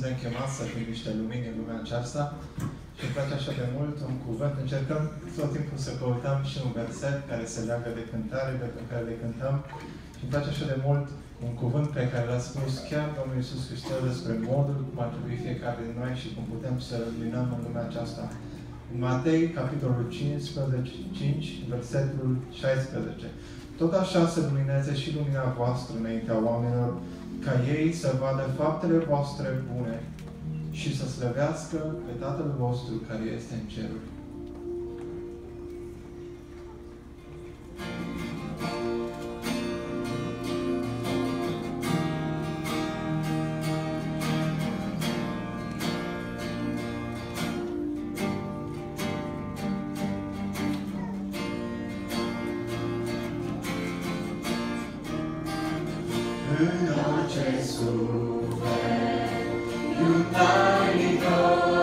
suntem chemați să fim niște lumini în lumea aceasta și îmi place așa de mult un cuvânt. Încercăm tot timpul să căutăm și un verset care se leagă de cântare, de pe care le cântăm. Și îmi place așa de mult un cuvânt pe care l-a spus chiar Domnul Iisus Hristos despre modul cum ar trebui fiecare din noi și cum putem să luminăm în lumea aceasta. În Matei, capitolul 15, 5, versetul 16. Tot așa să lumineze și lumina voastră înaintea oamenilor, ca ei să vadă faptele voastre bune și să slăvească pe Tatăl vostru care este în ceruri. Noche sube, y un pánico.